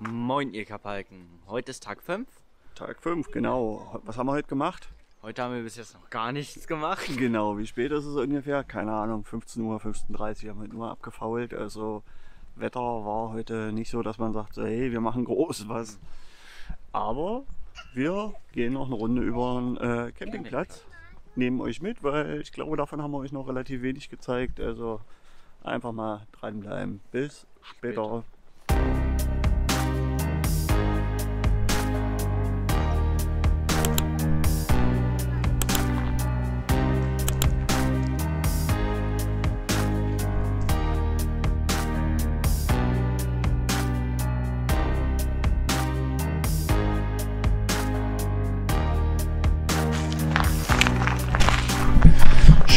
Moin ihr Kapalken, heute ist Tag 5. Tag 5, genau. Was haben wir heute gemacht? Heute haben wir bis jetzt noch gar nichts gemacht. Genau, wie spät ist es ungefähr? Keine Ahnung, 15 Uhr, 15.30 Uhr haben wir nur abgefault. Also Wetter war heute nicht so, dass man sagt, hey, wir machen groß was. Aber wir gehen noch eine Runde über den äh, Campingplatz, nehmen euch mit, weil ich glaube, davon haben wir euch noch relativ wenig gezeigt. Also einfach mal dranbleiben. Bis später.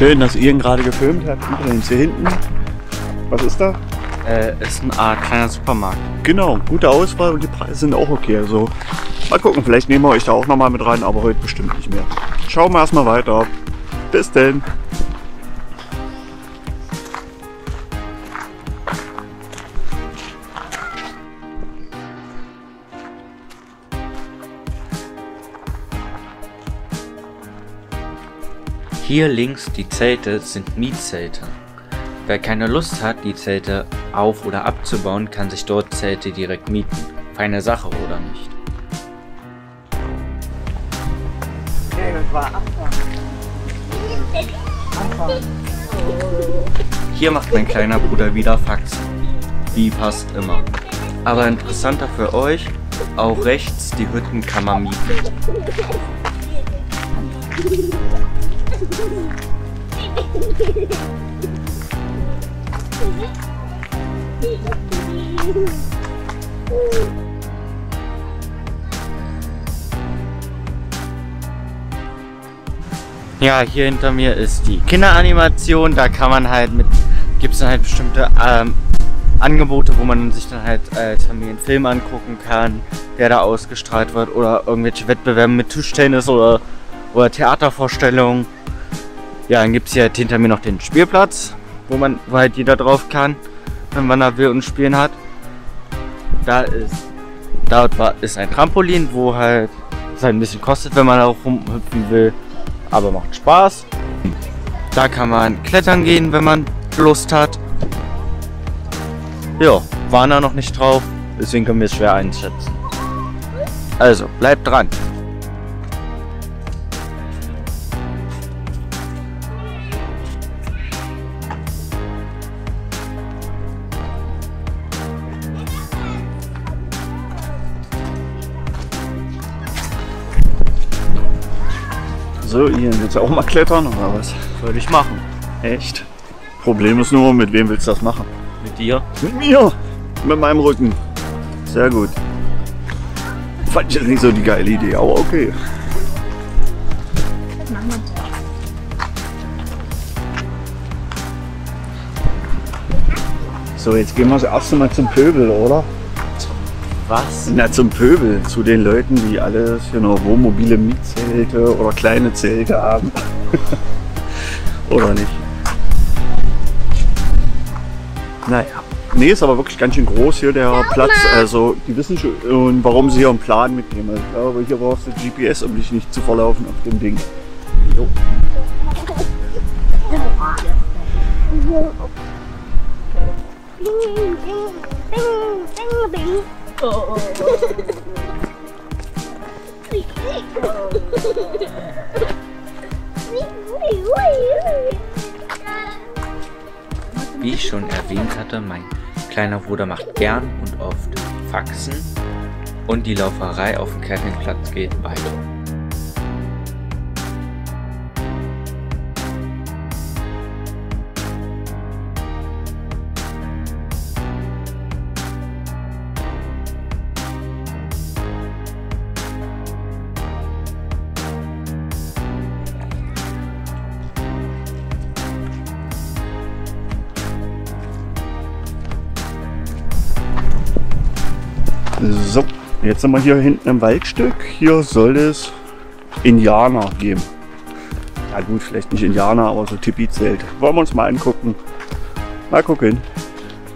Schön, dass ihr ihn gerade gefilmt habt. Übrigens hier hinten. Was ist da? Äh, ist ein Art kleiner Supermarkt. Genau, gute Auswahl und die Preise sind auch okay. Also mal gucken, vielleicht nehmen wir euch da auch nochmal mit rein, aber heute bestimmt nicht mehr. Schauen wir erstmal weiter. Bis denn. Hier links die Zelte sind Mietzelte. Wer keine Lust hat, die Zelte auf- oder abzubauen, kann sich dort Zelte direkt mieten. Feine Sache, oder nicht? Okay, das war Anfang. Anfang. Hier macht mein kleiner Bruder wieder Faxen. Wie fast immer. Aber interessanter für euch, auch rechts die Hütten kann man mieten. Ja, hier hinter mir ist die Kinderanimation. Da kann man halt mit, gibt es dann halt bestimmte ähm, Angebote, wo man sich dann halt äh, einen Film angucken kann, der da ausgestrahlt wird oder irgendwelche Wettbewerbe mit Tischtennis oder, oder Theatervorstellungen. Ja, dann gibt es hier halt hinter mir noch den Spielplatz, wo man, wo halt jeder drauf kann, wenn man da will und spielen hat. Da ist, war, ist ein Trampolin, wo halt es halt ein bisschen kostet, wenn man da rumhüpfen will aber macht Spaß. Da kann man klettern gehen, wenn man Lust hat. Ja, waren da noch nicht drauf, deswegen können wir es schwer einschätzen. Also, bleibt dran. So, Ian, willst du auch mal klettern oder was? Würde ich machen. Echt? Problem ist nur, mit wem willst du das machen? Mit dir? Mit mir! Mit meinem Rücken. Sehr gut. Fand ich jetzt nicht so die geile Idee, aber okay. So, jetzt gehen wir das erste Mal zum Pöbel, oder? Was? Na, zum Pöbel, zu den Leuten, die alles hier noch Wohnmobile, Mietzelte oder kleine Zelte haben. oder nicht? Naja. Nee, ist aber wirklich ganz schön groß hier der Platz. Also, die wissen schon, warum sie hier einen Plan mitnehmen. Ich glaube, hier brauchst du GPS, um dich nicht zu verlaufen auf dem Ding. Jo. Wie ich schon erwähnt hatte, mein kleiner Bruder macht gern und oft Faxen und die Lauferei auf dem Campingplatz geht weiter. Jetzt sind wir hier hinten im Waldstück. Hier soll es Indianer geben. Ja gut, vielleicht nicht Indianer, aber so Tipi-Zelt. Wollen wir uns mal angucken. Mal gucken.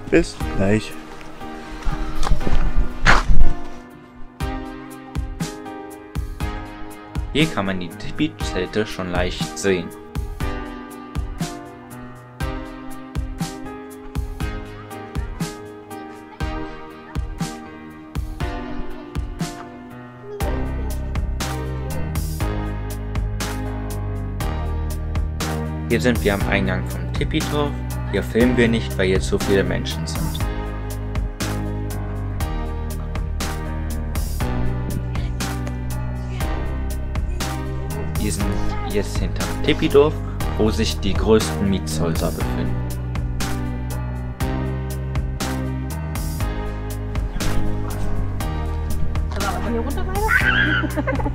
Bis gleich. Hier kann man die Tipi-Zelte schon leicht sehen. Hier sind wir am Eingang vom Tipi-Dorf. Hier filmen wir nicht, weil hier zu viele Menschen sind. Wir sind jetzt hinterm Tipi-Dorf, wo sich die größten Mietshäuser befinden.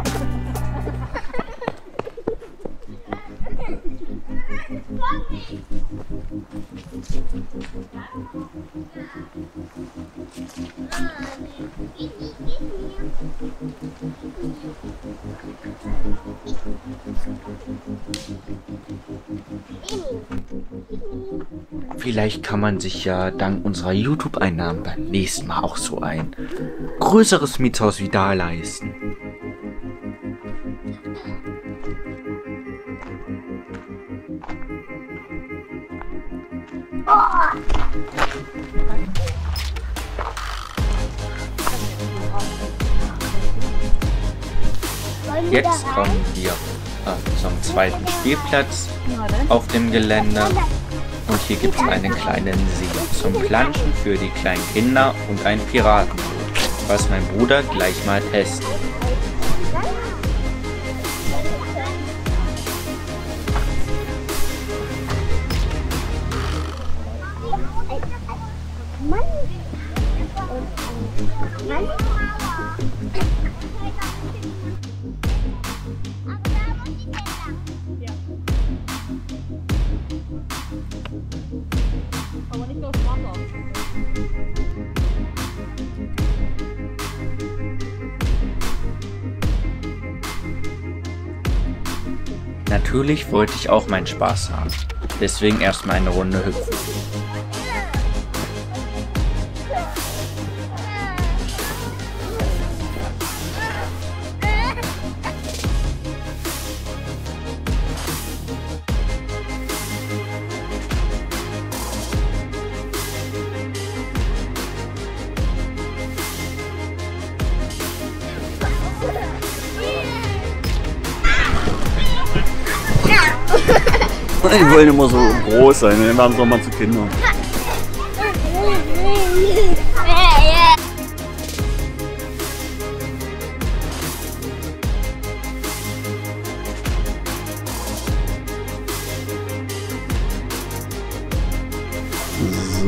Vielleicht kann man sich ja dank unserer YouTube-Einnahmen beim nächsten Mal auch so ein größeres Mietshaus wie da leisten. Jetzt kommen wir äh, zum zweiten Spielplatz auf dem Gelände. Und hier gibt es einen kleinen See zum Planschen für die kleinen Kinder und ein Piratenboot, was mein Bruder gleich mal testet. Natürlich wollte ich auch meinen Spaß haben. Deswegen erstmal eine Runde hüpfen. Die wollen immer so groß sein, dann werden sie auch mal zu Kindern.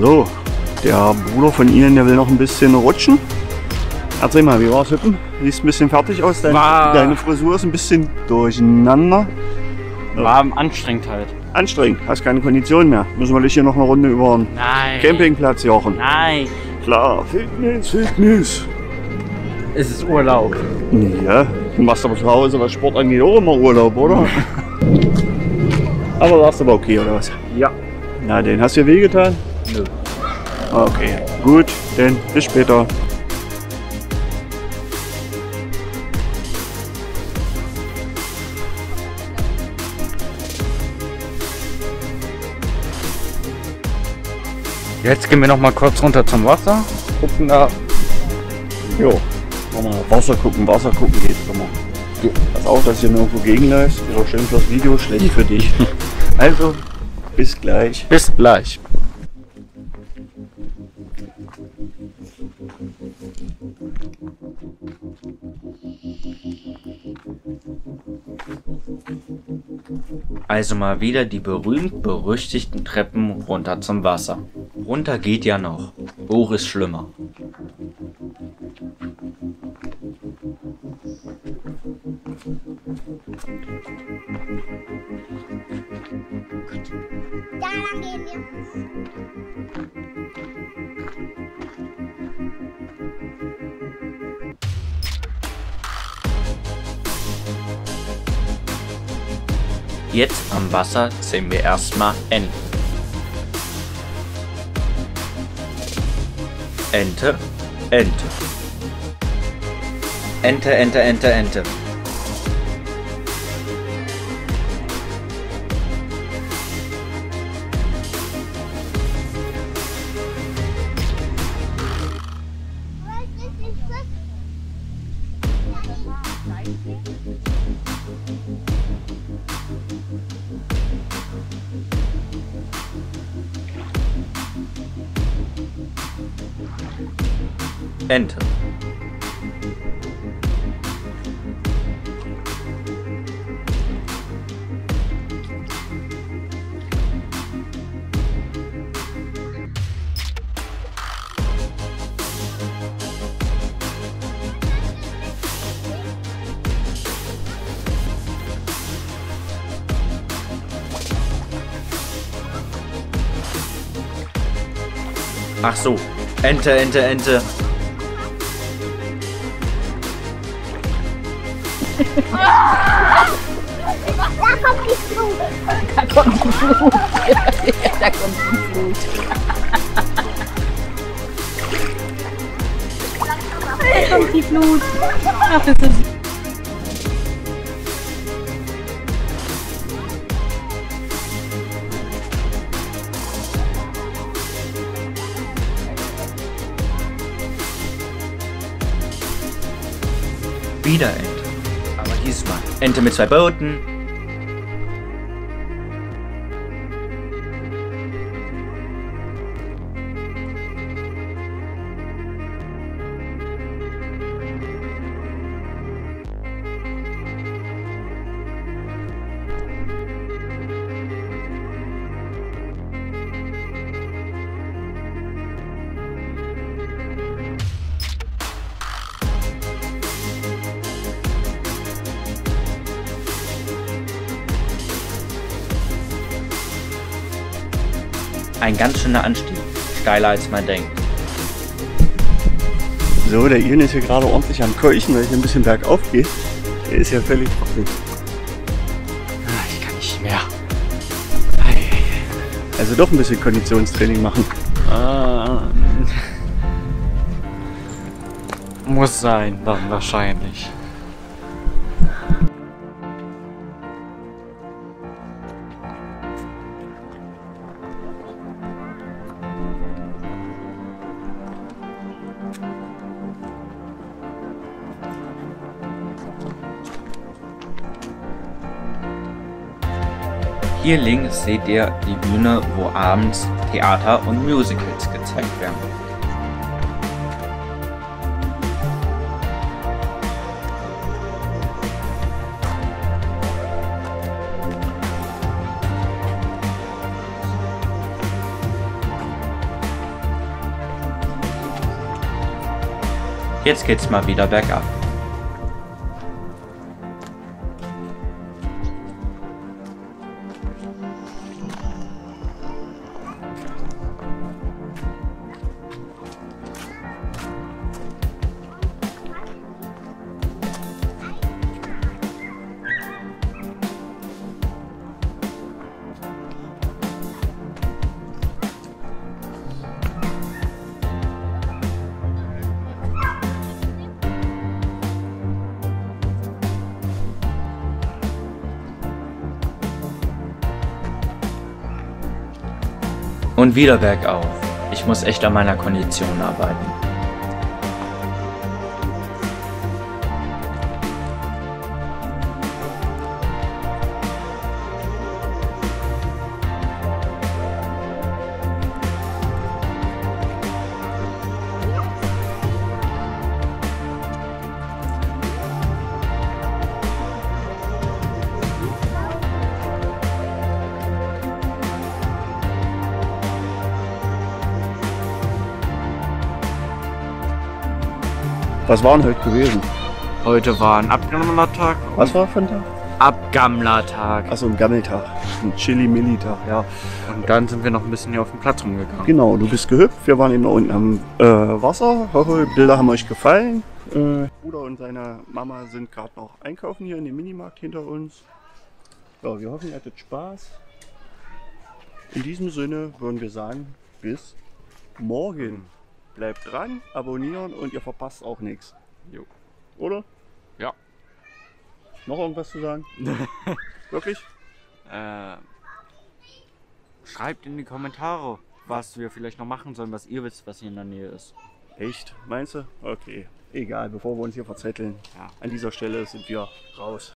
So, der Bruder von Ihnen, der will noch ein bisschen rutschen. Erzähl mal, wie war's hüppen? Siehst ein bisschen fertig aus. Dein, War- Deine Frisur ist ein bisschen durcheinander. War anstrengend halt. Anstrengend, hast keine Kondition mehr. Müssen wir dich hier noch eine Runde über den Nein. Campingplatz jochen. Nein. Klar, Fitness, Fitness. Es ist Urlaub. Ja, du machst aber zu Hause, was Sport angeht, auch immer Urlaub, oder? aber warst aber okay, oder was? Ja. Na, den hast du dir wehgetan? Nö. Okay, gut, dann bis später. Jetzt gehen wir noch mal kurz runter zum Wasser. Gucken da. Jo, mal Wasser gucken, Wasser gucken geht immer. Pass auf, dass hier nirgendwo gegenläufst. Ist auch schön fürs Video, schlecht für dich. Also, bis gleich. Bis gleich. Also mal wieder die berühmt-berüchtigten Treppen runter zum Wasser. Runter geht ja noch. Hoch ist schlimmer. Da lang gehen wir. Jetzt am Wasser sehen wir erstmal Enten. Ente, Ente. Ente, Ente, Ente, Ente. Enter. Ach so, Ente, Ente, Ente. Da kommt die Flut. da kommt die Flut. Da kommt die Flut. Ach, das ist Wieder Ente. Aber diesmal Ente mit zwei Booten. Ein ganz schöner Anstieg. Steiler als man denkt. So, der Ian ist hier gerade ordentlich am Keuchen, weil ich ein bisschen bergauf gehe. Der ist ja völlig trocken. Ah, Ich kann nicht mehr. Also doch ein bisschen Konditionstraining machen. Ah. Muss sein, dann wahrscheinlich. Hier links seht ihr die Bühne, wo abends Theater und Musicals gezeigt werden. Jetzt geht's mal wieder bergab. Und wieder bergauf. Ich muss echt an meiner Kondition arbeiten. Was war denn heute gewesen? Heute war ein Abgammlertag. Was war für ein Tag? Abgammlertag. Achso, ein Gammeltag. Ein Chili-Milli-Tag, ja. Und dann sind wir noch ein bisschen hier auf dem Platz rumgegangen. Genau, du bist gehüpft. Wir waren eben unten am äh, Wasser. Hoffe, Bilder haben euch gefallen. Äh, Bruder und seine Mama sind gerade noch einkaufen hier in dem Minimarkt hinter uns. Ja, wir hoffen, ihr hattet Spaß. In diesem Sinne würden wir sagen, bis morgen. Bleibt dran, abonnieren und ihr verpasst auch nichts. Jo. Oder? Ja. Noch irgendwas zu sagen? Wirklich? Äh, schreibt in die Kommentare, was wir vielleicht noch machen sollen, was ihr wisst, was hier in der Nähe ist. Echt? Meinst du? Okay. Egal, bevor wir uns hier verzetteln. Ja. An dieser Stelle sind wir raus.